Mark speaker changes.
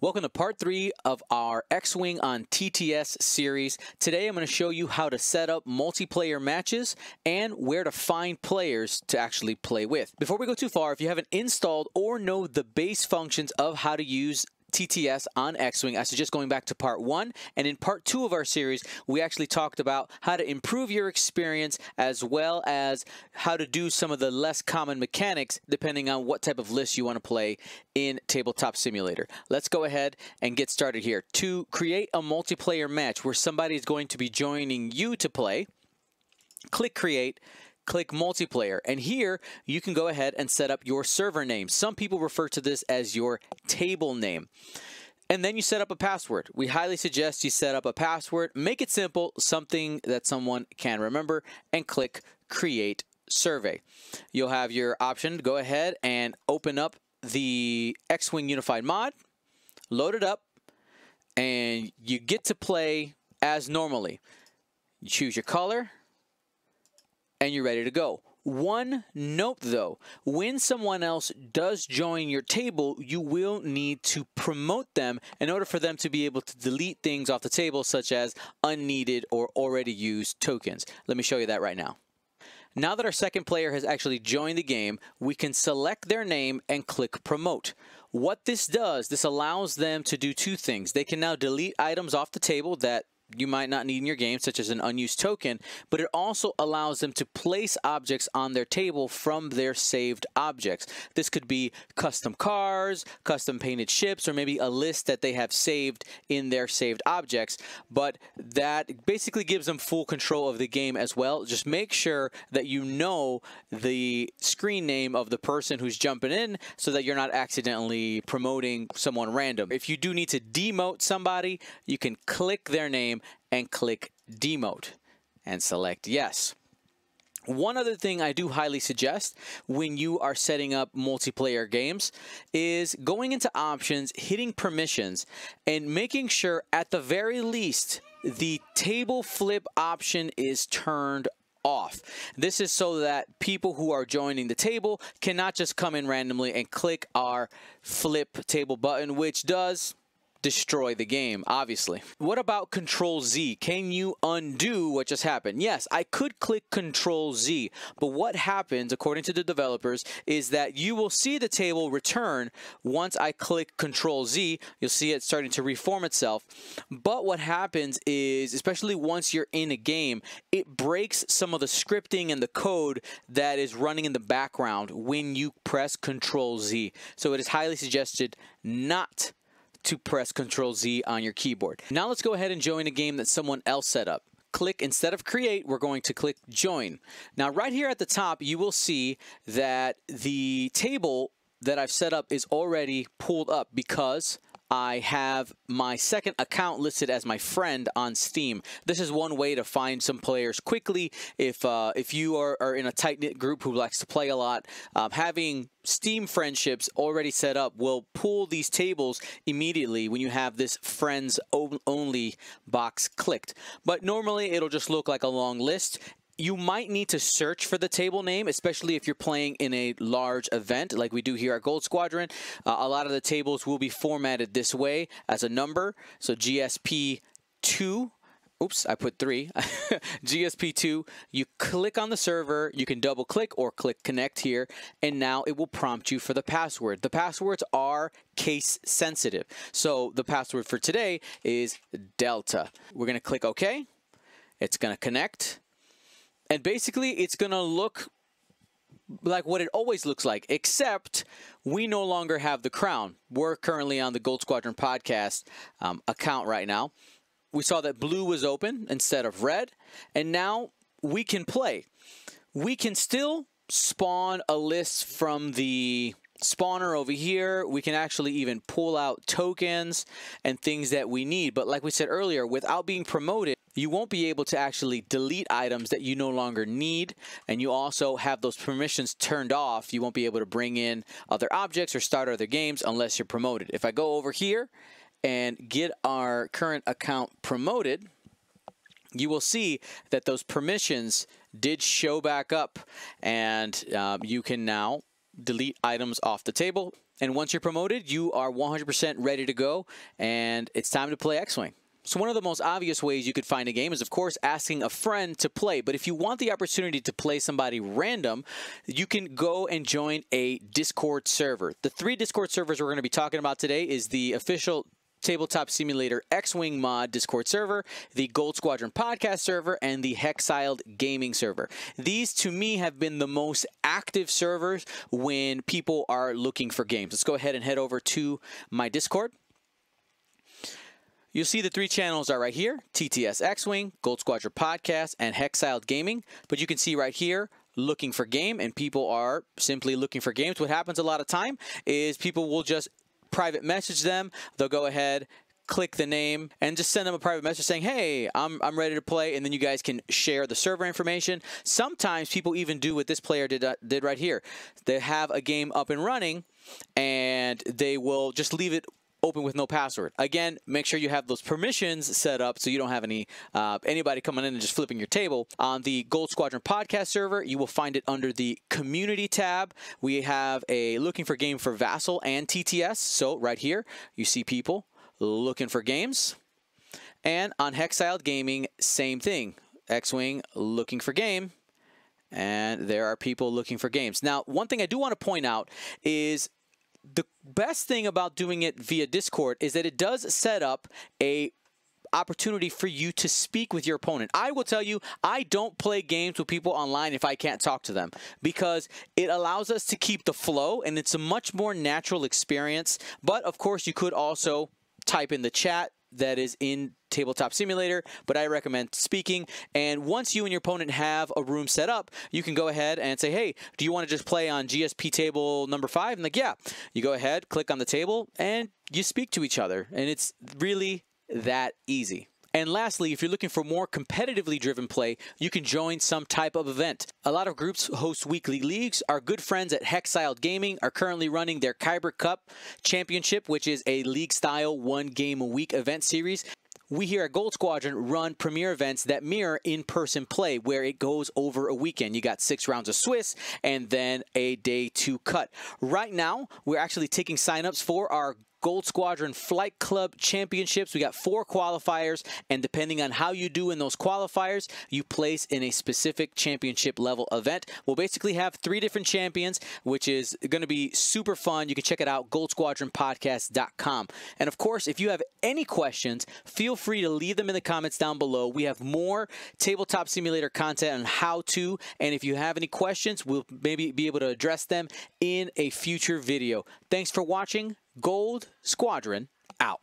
Speaker 1: Welcome to part three of our X-Wing on TTS series. Today I'm going to show you how to set up multiplayer matches and where to find players to actually play with. Before we go too far, if you haven't installed or know the base functions of how to use TTS on X-Wing. I suggest going back to part one. And in part two of our series, we actually talked about how to improve your experience as well as how to do some of the less common mechanics depending on what type of list you want to play in Tabletop Simulator. Let's go ahead and get started here. To create a multiplayer match where somebody is going to be joining you to play, click Create click multiplayer. And here you can go ahead and set up your server name. Some people refer to this as your table name. And then you set up a password. We highly suggest you set up a password. Make it simple, something that someone can remember, and click create server. You'll have your option to go ahead and open up the X-Wing Unified mod, load it up, and you get to play as normally. You choose your color, and you're ready to go. One note though, when someone else does join your table, you will need to promote them in order for them to be able to delete things off the table such as unneeded or already used tokens. Let me show you that right now. Now that our second player has actually joined the game, we can select their name and click promote. What this does, this allows them to do two things. They can now delete items off the table that you might not need in your game, such as an unused token, but it also allows them to place objects on their table from their saved objects. This could be custom cars, custom painted ships, or maybe a list that they have saved in their saved objects, but that basically gives them full control of the game as well. Just make sure that you know the screen name of the person who's jumping in so that you're not accidentally promoting someone random. If you do need to demote somebody, you can click their name and click Demote and select Yes. One other thing I do highly suggest when you are setting up multiplayer games is going into options, hitting permissions, and making sure at the very least the table flip option is turned off. This is so that people who are joining the table cannot just come in randomly and click our flip table button, which does destroy the game, obviously. What about Control Z? Can you undo what just happened? Yes, I could click Control Z, but what happens, according to the developers, is that you will see the table return once I click Control Z. You'll see it starting to reform itself. But what happens is, especially once you're in a game, it breaks some of the scripting and the code that is running in the background when you press Control Z. So it is highly suggested not to press Control Z on your keyboard. Now let's go ahead and join a game that someone else set up click instead of create we're going to click join now right here at the top you will see that the table that I've set up is already pulled up because I have my second account listed as my friend on Steam. This is one way to find some players quickly. If uh, if you are, are in a tight knit group who likes to play a lot, um, having Steam friendships already set up will pull these tables immediately when you have this friends only box clicked. But normally it'll just look like a long list you might need to search for the table name, especially if you're playing in a large event like we do here at Gold Squadron. Uh, a lot of the tables will be formatted this way as a number. So GSP 2 oops, I put three, GSP2, you click on the server, you can double click or click connect here, and now it will prompt you for the password. The passwords are case sensitive. So the password for today is Delta. We're gonna click OK. It's gonna connect. And basically, it's going to look like what it always looks like, except we no longer have the crown. We're currently on the Gold Squadron podcast um, account right now. We saw that blue was open instead of red, and now we can play. We can still spawn a list from the spawner over here. We can actually even pull out tokens and things that we need. But like we said earlier, without being promoted, you won't be able to actually delete items that you no longer need. And you also have those permissions turned off. You won't be able to bring in other objects or start other games unless you're promoted. If I go over here and get our current account promoted, you will see that those permissions did show back up and um, you can now delete items off the table And once you're promoted, you are 100% ready to go, and it's time to play X Wing. So one of the most obvious ways you could find a game is, of course, asking a friend to play. But if you want the opportunity to play somebody random, you can go and join a Discord server. The three Discord servers we're going to be talking about today is the official Tabletop Simulator X-Wing mod Discord server, the Gold Squadron podcast server, and the Hexiled gaming server. These, to me, have been the most active servers when people are looking for games. Let's go ahead and head over to my Discord. You'll see the three channels are right here, TTS X-Wing, Gold Squadron Podcast, and Hexiled Gaming. But you can see right here, looking for game, and people are simply looking for games. What happens a lot of time is people will just private message them. They'll go ahead, click the name and just send them a private message saying, hey, I'm, I'm ready to play. And then you guys can share the server information. Sometimes people even do what this player did, uh, did right here. They have a game up and running and they will just leave it open with no password. Again, make sure you have those permissions set up so you don't have any uh, anybody coming in and just flipping your table. On the Gold Squadron podcast server, you will find it under the community tab. We have a looking for game for Vassal and TTS. So right here, you see people looking for games. And on Hexiled Gaming, same thing. X-Wing looking for game and there are people looking for games. Now, one thing I do want to point out is the best thing about doing it via Discord is that it does set up a opportunity for you to speak with your opponent. I will tell you, I don't play games with people online if I can't talk to them because it allows us to keep the flow and it's a much more natural experience. But of course, you could also type in the chat that is in Tabletop Simulator, but I recommend speaking. And once you and your opponent have a room set up, you can go ahead and say, hey, do you want to just play on GSP table number five? And like, yeah. You go ahead, click on the table, and you speak to each other. And it's really that easy. And lastly, if you're looking for more competitively driven play, you can join some type of event. A lot of groups host weekly leagues. Our good friends at Hexiled Gaming are currently running their Kyber Cup Championship, which is a league style one game a week event series. We here at Gold Squadron run premier events that mirror in-person play where it goes over a weekend. You got six rounds of Swiss and then a day two cut. Right now, we're actually taking signups for our Gold Squadron Flight Club Championships. We got four qualifiers, and depending on how you do in those qualifiers, you place in a specific championship level event. We'll basically have three different champions, which is going to be super fun. You can check it out, goldsquadronpodcast.com. And of course, if you have any questions, feel free to leave them in the comments down below. We have more tabletop simulator content on how to, and if you have any questions, we'll maybe be able to address them in a future video. Thanks for watching. Gold Squadron out.